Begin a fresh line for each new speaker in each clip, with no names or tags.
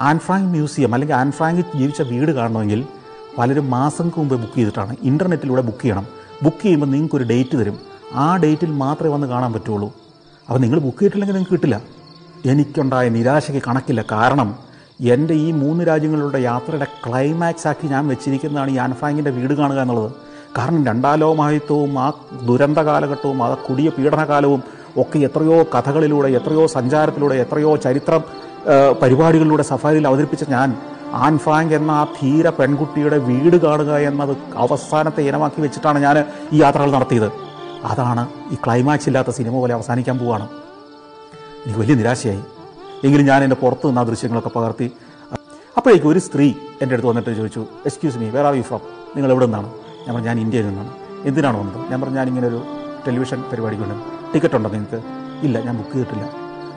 An Frank museum അല്ലെങ്കിൽ Anne Frank ജീവിച്ച വീട് കാണണമെങ്കിൽ പലരും മാസങ്ങൾക്ക് മുമ്പ് ബുക്ക് ചെയ്തിട്ടാണ്. ഇന്റർനെറ്റിലൂടെ ബുക്ക് ചെയ്യണം. ബുക്ക് ചെയ്യുമ്പോൾ നിങ്ങൾക്ക് ഒരു ഡേറ്റ് തരും. ആ ഡേറ്റിൽ മാത്രമേ വന്ന് കാണാൻ പറ്റുള്ളൂ. അപ്പോൾ നിങ്ങൾ ബുക്ക് ചെയ്തിട്ടില്ലെങ്കിൽ നിങ്ങൾക്ക് കിട്ടില്ല. എനിക്കുണ്ടായ നിരാശയ്ക്ക് കണക്കില്ല. കാരണം എന്റെ ഈ മൂന്ന് രാജ്യങ്ങളുടെ യാത്രയുടെ ക്ലൈമാക്സ് ആക്കി ഞാൻ വെച്ചിരിക്കുന്നതാണ് ഈ ആൻഫ്രാങ്കിന്റെ വീട് കാണുക എന്നുള്ളത്. കാരണം രണ്ടാം ലോകമഹായുദ്ധവും ആ ദുരന്ത കാലഘട്ടവും ആ കുടിയ പീഡനകാലവും ഒക്കെ എത്രയോ കഥകളിലൂടെ എത്രയോ സഞ്ചാരത്തിലൂടെ എത്രയോ ചരിത്രം പരിപാടികളിലൂടെ സഫാരിയിൽ അവതരിപ്പിച്ച ഞാൻ ആൻഫാങ് എന്ന ആ ധീര പെൺകുട്ടിയുടെ വീട് കാണുക എന്നത് അവസാനത്തെ ഇനമാക്കി വെച്ചിട്ടാണ് ഞാൻ ഈ യാത്രകൾ നടത്തിയത്. അതാണ് ഈ ക്ലൈമാക്സ് ഇല്ലാത്ത സിനിമ പോലെ അവസാനിക്കാൻ പോവാണ്. എനിക്ക് വലിയ നിരാശയായി. എങ്കിലും ഞാൻ എന്റെ പുറത്ത് നിന്ന് ആ ദൃശ്യങ്ങളൊക്കെ പകർത്തി. അപ്പോഴേക്കും ഒരു സ്ത്രീ എന്റെ അടുത്ത് വന്നിട്ട് ചോദിച്ചു excuse me where are you from നിങ്ങൾ എവിടെ നിന്നാണ്? ഞാൻ പറഞ്ഞു ഞാൻ ഇന്ത്യയിൽ നിന്നാണ്. എന്തിനാണ് വന്നത്? ഞാൻ പറഞ്ഞു ഞാനിങ്ങനെ ഒരു ടെലിവിഷൻ പരിപാടിക്ക് വേണ്ടി ടിക്കറ്റ് ഉണ്ടോ നിങ്ങൾക്ക്? ഇല്ല ഞാൻ ബുക്ക് ചെയ്തിട്ടില്ല.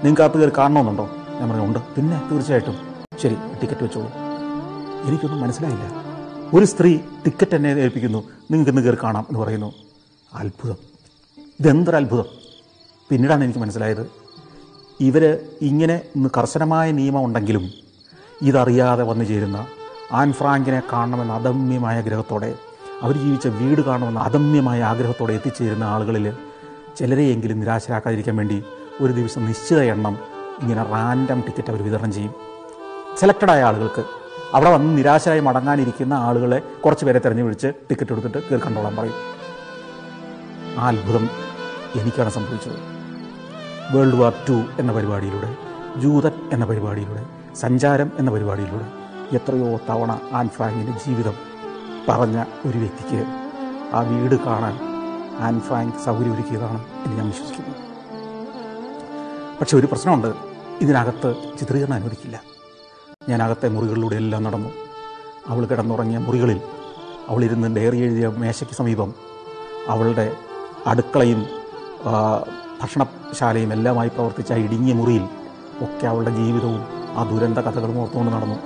നിങ്ങൾക്ക് അകത്ത് കയറി കാണണമെന്നുണ്ടോ? ഞാൻ പറഞ്ഞു ഉണ്ട്. പിന്നെ തീർച്ചയായിട്ടും. ശരി ടിക്കറ്റ് വെച്ചോളൂ. എനിക്കൊന്നും മനസ്സിലായില്ല. ഒരു സ്ത്രീ ടിക്കറ്റ് എന്നെ ഏൽപ്പിക്കുന്നു. നിങ്ങൾക്ക് ഇന്ന് കയറി കാണാം എന്ന് പറയുന്നു. അത്ഭുതം. ഇതെന്തൊരു അത്ഭുതം പിന്നീടാണ് എനിക്ക് മനസ്സിലായത്. ഇവർ ഇങ്ങനെ കർശനമായ നിയമം ഉണ്ടെങ്കിലും ഇതറിയാതെ വന്നു ചേരുന്ന ആൻ ഫ്രാങ്കിനെ കാണണമെന്ന അദമ്യമായ ആഗ്രഹത്തോടെ അവർ ജീവിച്ച വീട് കാണണമെന്ന അദമ്യമായ ആഗ്രഹത്തോടെ എത്തിച്ചേരുന്ന ആളുകളിൽ ചിലരെയെങ്കിലും നിരാശരാക്കാതിരിക്കാൻ വേണ്ടി ഒരു ദിവസം നിശ്ചിത എണ്ണം ഇങ്ങനെ റാൻഡം ടിക്കറ്റ് അവർ വിതരണം ചെയ്യും. സെലക്റ്റഡായ ആളുകൾക്ക് അവിടെ വന്ന് നിരാശരായി മടങ്ങാനിരിക്കുന്ന ആളുകളെ കുറച്ച് പേരെ തിരഞ്ഞു വിളിച്ച് ടിക്കറ്റ് എടുത്തിട്ട് കയറി കണ്ടോളാൻ പറയും. ആ അത്ഭുതം എനിക്കാണ് സംഭവിച്ചത്. വേൾഡ് വാർ ടു എന്ന പരിപാടിയിലൂടെ ജൂതൻ എന്ന പരിപാടിയിലൂടെ സഞ്ചാരം എന്ന പരിപാടിയിലൂടെ എത്രയോ തവണ ആൻ ഫ്രാങ്കിന്റെ ജീവിതം പറഞ്ഞ ഒരു വ്യക്തിക്ക് ആ വീട് കാണാൻ ആൻ ഫ്രാങ്ക് സൗകര്യമൊരുക്കിയതാണ് എന്ന് ഞാൻ വിശ്വസിക്കുന്നു. പക്ഷെ ഒരു പ്രശ്നമുണ്ട്. ഇതിനകത്ത് ചിത്രീകരണം അനുവദിക്കില്ല. ഞാൻ അകത്തെ മുറികളിലൂടെ എല്ലാം നടന്നു. അവൾ കിടന്നുറങ്ങിയ മുറികളിൽ അവളിരുന്ന് ഡയറി എഴുതിയ മേശയ്ക്ക് സമീപം അവളുടെ അടുക്കളയും ഭക്ഷണശാലയും എല്ലാമായി പ്രവർത്തിച്ച ഇടുങ്ങിയ മുറിയിൽ ഒക്കെ അവളുടെ ജീവിതവും ആ ദുരന്ത കഥകളും ഓർത്തുകൊണ്ട് നടന്നു.